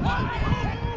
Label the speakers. Speaker 1: What?